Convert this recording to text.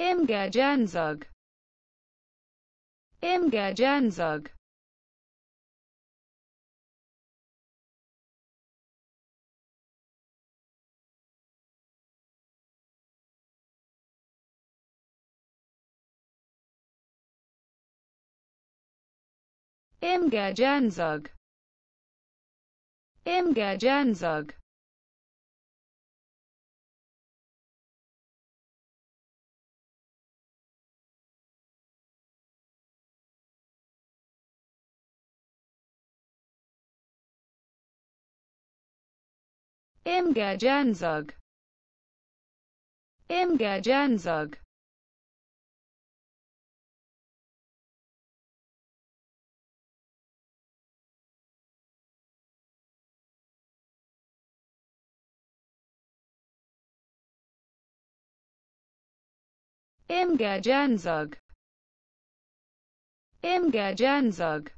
Imga Janzug Imga Janzug Imga Janzug Imga Janzug